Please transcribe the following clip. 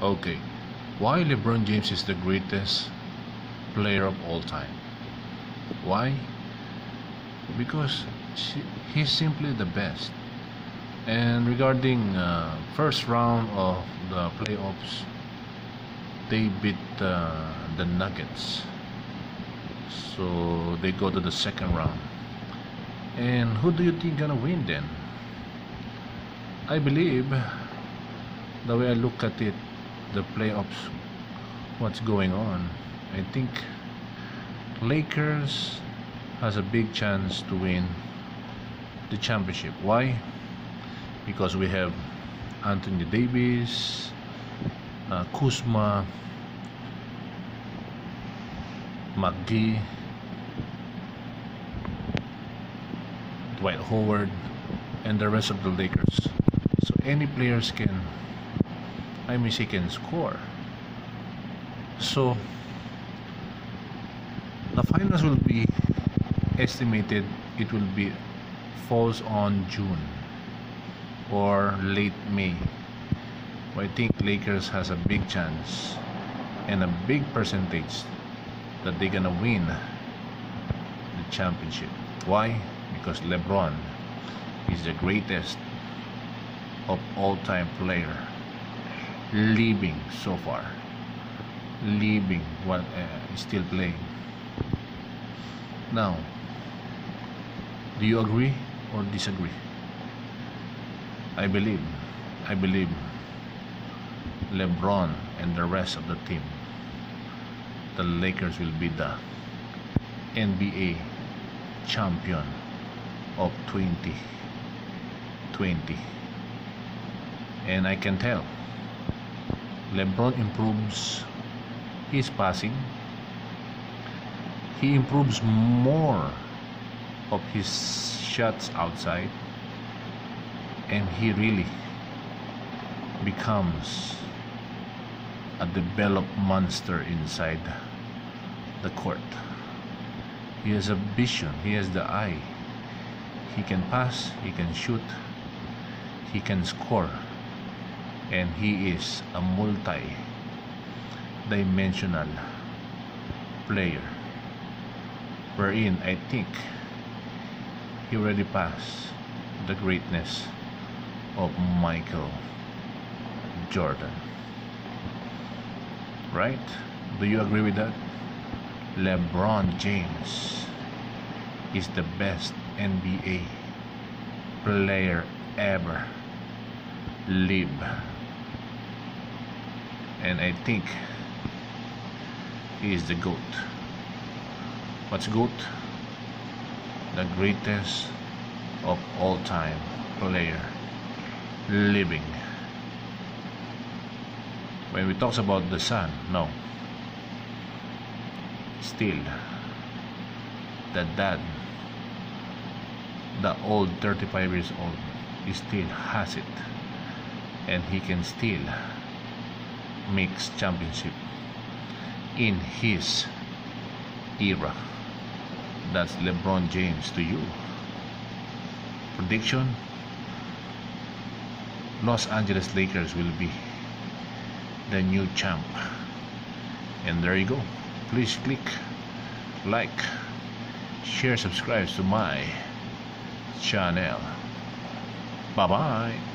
Okay, why LeBron James is the greatest player of all time? Why? Because he's simply the best. And regarding uh, first round of the playoffs, they beat uh, the Nuggets, so they go to the second round. And who do you think gonna win then? I believe the way I look at it, the playoffs, what's going on, I think Lakers has a big chance to win the championship. Why? Because we have Anthony Davis, uh, Kuzma, McGee, Dwight Howard, and the rest of the Lakers. So any players can, I mean, can score. So the finals will be estimated. It will be falls on June or late May. I think Lakers has a big chance and a big percentage that they're gonna win the championship. Why? Because LeBron is the greatest of all-time player living so far. Living while uh, still playing. Now do you agree or disagree? I believe i believe lebron and the rest of the team the lakers will be the nba champion of 2020 and i can tell lebron improves his passing. He improves more of his shots outside. And he really becomes a developed monster inside the court. He has a vision. He has the eye. He can pass. He can shoot. He can score and he is a multi dimensional player wherein I think he already passed the greatness of Michael Jordan. Right? Do you agree with that? LeBron James is the best NBA player ever live. And I think he is the GOAT. What's GOAT? The greatest of all time player living. When we talks about the sun, no. Still, the dad, the old 35 years old, he still has it. And he can still mix championship in his era. That's LeBron James to you. Prediction Los Angeles Lakers will be the new champ. And there you go. Please click like, share, subscribe to my channel. Bye bye.